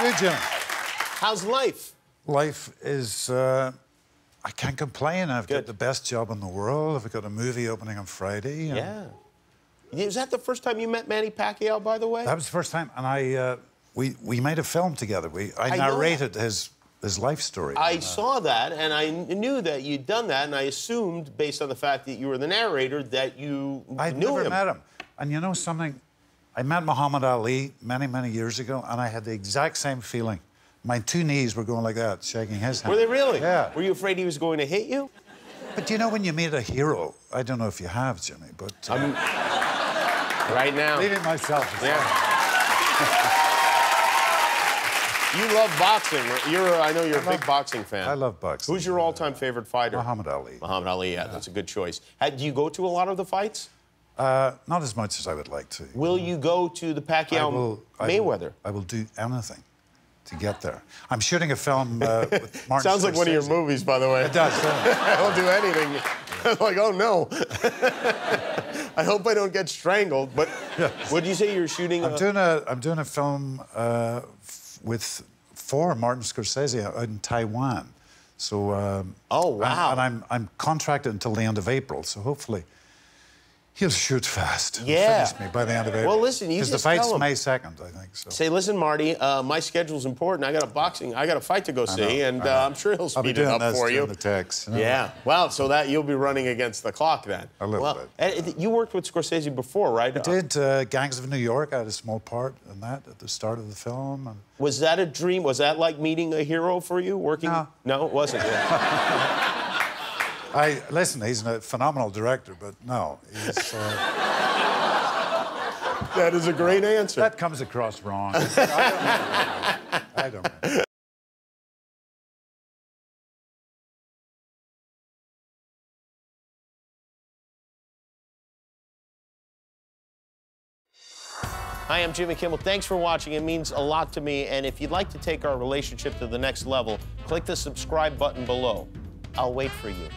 Good, Jimmy. How's life? Life is. Uh, I can't complain. I've Good. got the best job in the world. I've got a movie opening on Friday. and Yeah. Is that the first time you met Manny Pacquiao, by the way? That was the first time, and I uh, we we made a film together. We I, I narrated his his life story. I saw that, and I knew that you'd done that, and I assumed, based on the fact that you were the narrator, that you I'd knew never him. met him. And you know something? I met Muhammad Ali many, many years ago, and I had the exact same feeling. My two knees were going like that, shaking his hand. Were they really? Yeah. Were you afraid he was going to hit you? But do you know when you meet a hero, I don't know if you have, Jimmy, but uh, I'm right now. leaving myself. aside. Yeah. you love boxing. You're, I know you're a big boxing fan. I love boxing. Who's your all-time favorite fighter? Muhammad Ali. Muhammad Ali. Yeah, that's a good choice. Do you go to a lot of the fights? Uh, not as much as I would like to. Will you go to the I Pacquiao I will- Mayweather? I will do anything to get there. I'm shooting a film uh, with Martin Sounds like one of your movies, by the way. It does. I'll do anything. I'm like, oh no. I hope I don't get strangled. But what did you say you're shooting? I'm a- doing a I'm doing a film uh, f- with for Martin Scorsese out in Taiwan. So um, Oh, wow. And, I'm I'm contracted until the end of April. So hopefully he'll shoot fast. Yeah. finish me by the end of April. Well, listen, you the just tell fight's him. May second, I think. So Say, listen, Marty, uh, my schedule's important. I got a boxing, I got a fight to go see, and uh, I'm sure he'll I'll be speed it up this for you. the text. Yeah. Well, so that you'll be running against the clock then. A little well, bit. and you worked with Scorsese before, right? I did uh, Gangs of New York. I had a small part in that at the start of the film. And Was that a dream? Was that like meeting a hero for you? Working? No. No, it wasn't. Yeah. I listen. He's a phenomenal director, but no, he's, uh, that is a great answer. that comes across wrong. I don't know. I don't know. Hi, I'm Jimmy Kimmel. Thanks for watching. It means a lot to me. And if you'd like to take our relationship to the next level, click the subscribe button below. I'll wait for you.